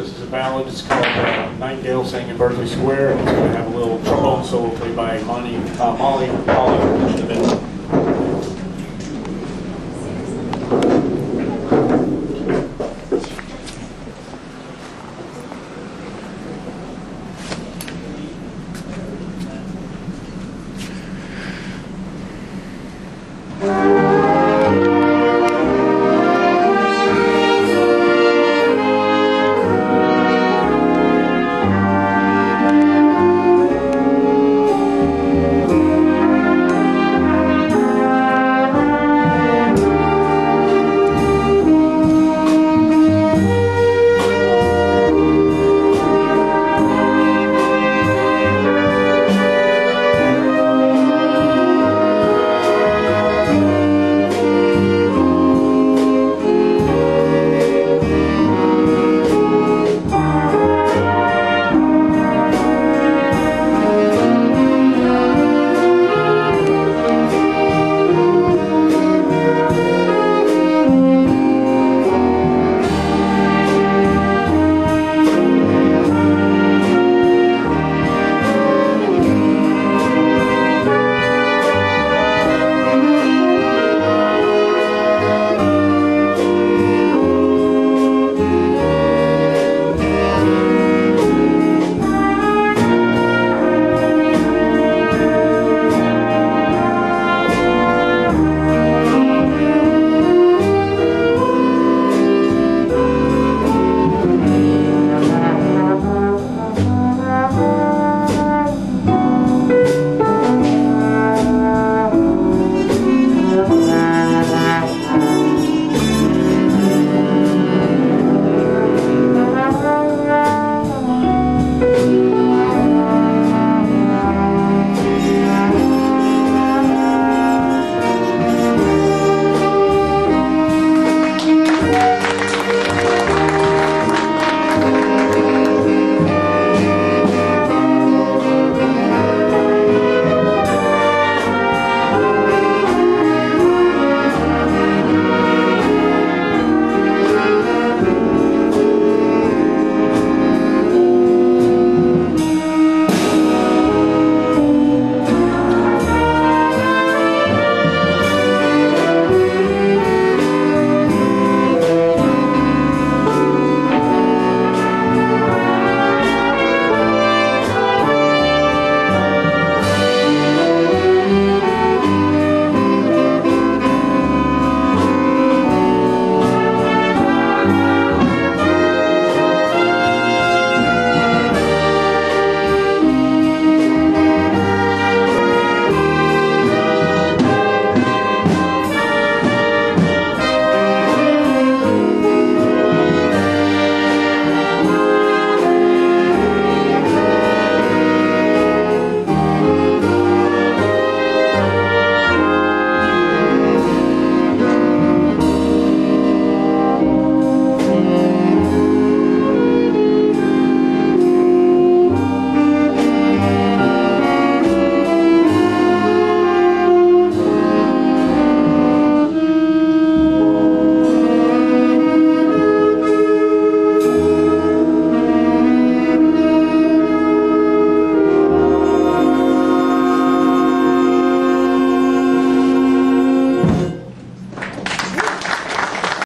This is a ballad, it's called uh, Nightingale Sang in Berkeley Square. It's going to have a little trombone solo played by Monty, uh, Molly, Molly,